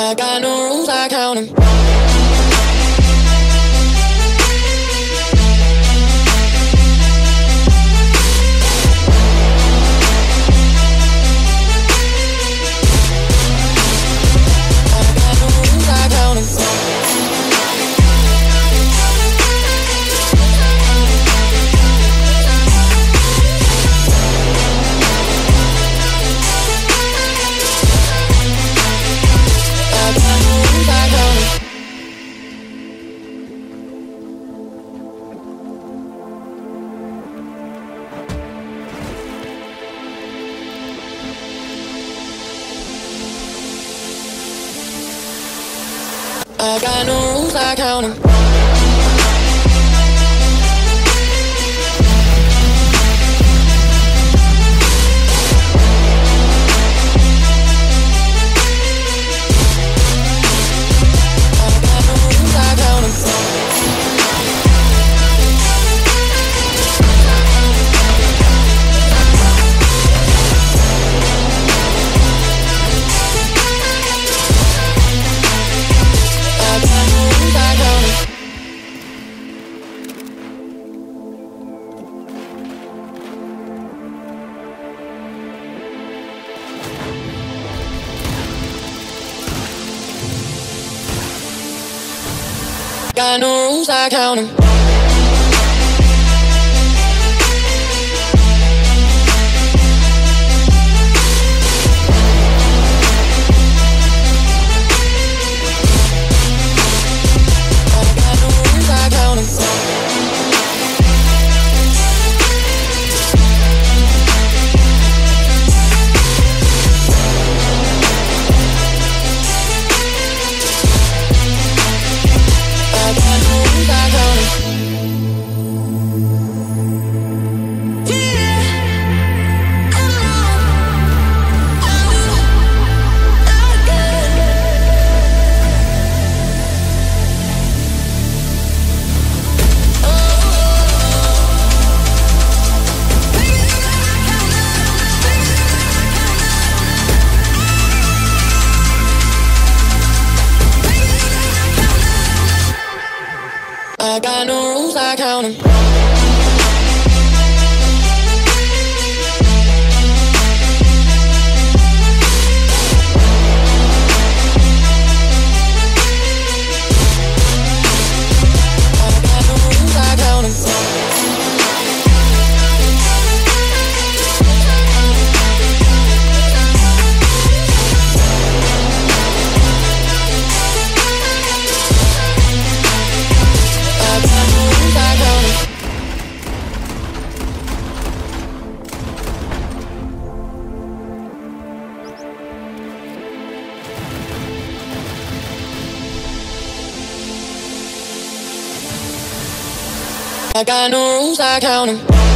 I got no rules, I count them. I got no rules, I count them. Got no rules, I count them. I got no rules, I count them.